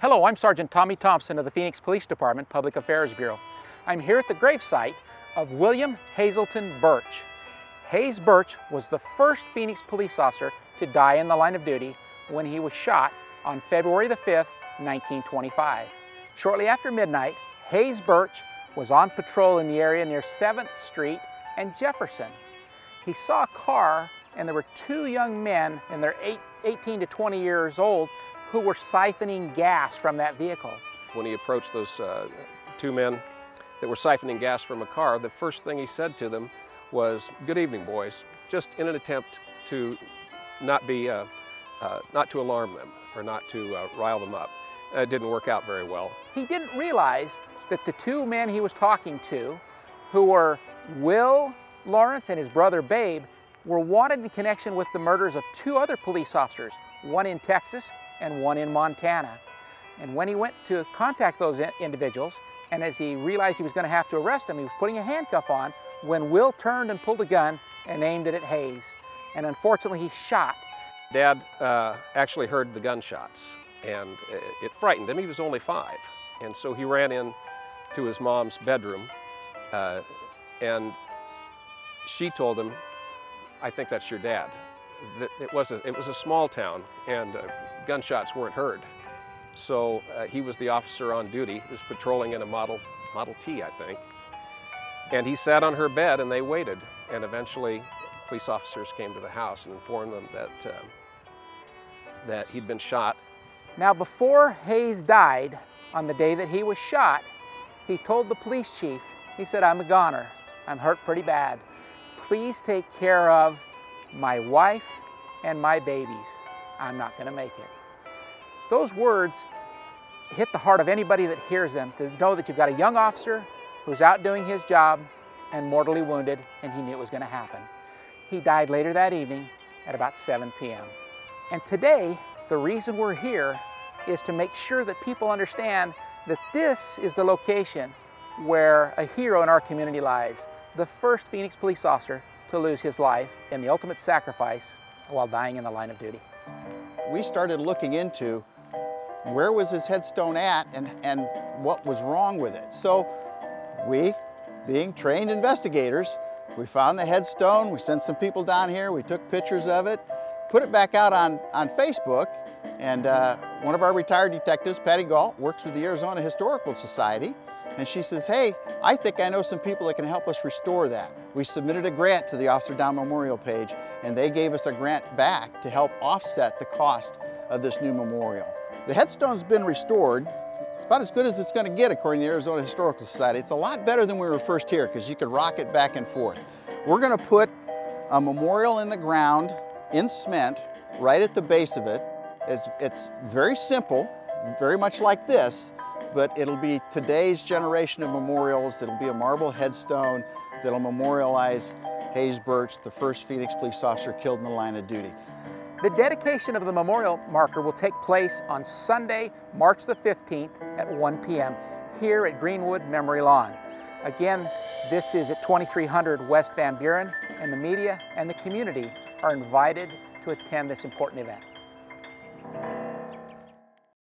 Hello, I'm Sergeant Tommy Thompson of the Phoenix Police Department Public Affairs Bureau. I'm here at the gravesite of William Hazelton Burch. Haze Burch was the first Phoenix police officer to die in the line of duty when he was shot on February the 5th, 1925. Shortly after midnight, Haze Burch was on patrol in the area near 7th Street and Jefferson. He saw a car and there were two young men in their eight, 18 to 20 years old who were siphoning gas from that vehicle. When he approached those uh, two men that were siphoning gas from a car, the first thing he said to them was, good evening, boys, just in an attempt to not be, uh, uh, not to alarm them or not to uh, rile them up. It didn't work out very well. He didn't realize that the two men he was talking to, who were Will Lawrence and his brother Babe, were wanted in connection with the murders of two other police officers, one in Texas and one in Montana. And when he went to contact those individuals, and as he realized he was going to have to arrest them, he was putting a handcuff on when Will turned and pulled a gun and aimed it at Haze. And unfortunately, he shot. Dad uh, actually heard the gunshots, and it frightened him. He was only five. And so he ran in to his mom's bedroom, uh, and she told him, I think that's your dad. It was a, it was a small town, and uh, gunshots weren't heard. So uh, he was the officer on duty, was patrolling in a Model, Model T, I think. And he sat on her bed and they waited. And eventually police officers came to the house and informed them that, uh, that he'd been shot. Now before Haze died, on the day that he was shot, he told the police chief, he said, I'm a goner. I'm hurt pretty bad. Please take care of my wife and my babies. I'm not going to make it. Those words hit the heart of anybody that hears them to know that you've got a young officer who's out doing his job and mortally wounded, and he knew it was going to happen. He died later that evening at about 7 p.m. And today, the reason we're here is to make sure that people understand that this is the location where a hero in our community lies, the first Phoenix police officer to lose his life in the ultimate sacrifice while dying in the line of duty. We started looking into where was his headstone at and, and what was wrong with it. So we, being trained investigators, we found the headstone, we sent some people down here, we took pictures of it, put it back out on, on Facebook, and uh, one of our retired detectives, Patty Galt, works with the Arizona Historical Society, and she says, hey, I think I know some people that can help us restore that. We submitted a grant to the Officer Down Memorial page, and they gave us a grant back to help offset the cost of this new memorial. The headstone's been restored. It's about as good as it's going to get according to the Arizona Historical Society. It's a lot better than we were first here because you could rock it back and forth. We're going to put a memorial in the ground in cement right at the base of it. It's, it's very simple, very much like this, but it'll be today's generation of memorials. It'll be a marble headstone that'll memorialize Haze Burch, the first Phoenix police officer killed in the line of duty. The dedication of the memorial marker will take place on Sunday, March the 15th at 1 p.m. here at Greenwood Memory Lawn. Again, this is at 2300 West Van Buren, and the media and the community are invited to attend this important event.